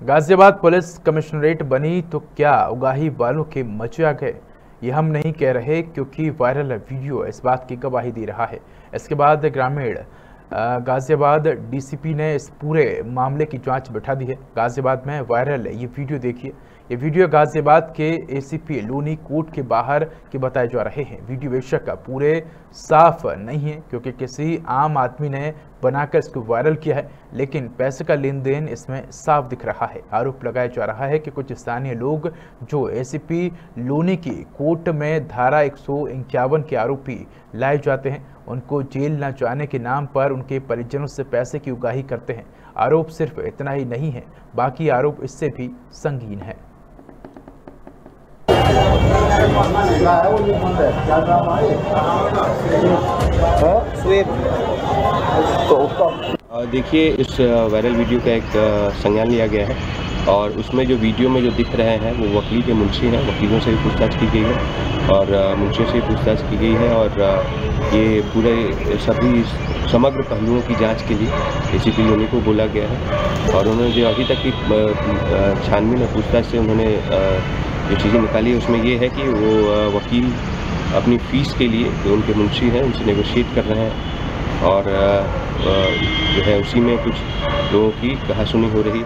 Ghaziabad police commissionerate बनी तो क्या उगाही वालों के मचे गए? ये हम नहीं कह रहे क्योंकि वायरल वीडियो इस बात की गवाही दे रहा है। इसके बाद ग्रामीण गाजियाबाद डीसीपी ने इस पूरे मामले की जाँच बैठा दी है। गाजियाबाद में वायरल ये वीडियो देखिए। ये वीडियो गाजियाबाद के एसीपी लोनी कोर्ट के बाहर के बताए जा रहे हैं। वीडियो बेशक पूरे साफ़ नहीं है क्योंकि किसी आम आदमी ने बनाकर इसको वायरल किया है, लेकिन पैसे का लेन देन इसमें साफ़ दिख रहा है। आरोप लगाया जा रहा है कि कुछ स्थानीय लोग, जो एसीपी लोनी की कोर्ट में धारा एक सौ इक्यावन के आरोपी लाए जाते हैं, उनको जेल न जाने के नाम पर उनके परिजनों से पैसे की उगाही करते हैं। आरोप सिर्फ़ इतना ही नहीं है, बाकी आरोप इससे भी संगीन है। तो देखिए, इस वायरल वीडियो का एक संज्ञान लिया गया है और उसमें जो वीडियो में जो दिख रहे हैं, वो वकील के मुंशी हैं, वकीलों से भी पूछताछ की गई है और मुंशियों से पूछताछ की गई है और ये पूरे सभी समग्र पहलुओं की जाँच के लिए ए सी लोनी को बोला गया है और उन्होंने जो अभी तक की छानबीन और पूछताछ से उन्होंने जो चीज़ें निकाली है। उसमें ये है कि वो वकील अपनी फ़ीस के लिए, जो उनके मुंशी हैं, उनसे नेगोशिएट कर रहे हैं और जो है उसी में कुछ लोगों की कहा सुनी हो रही है।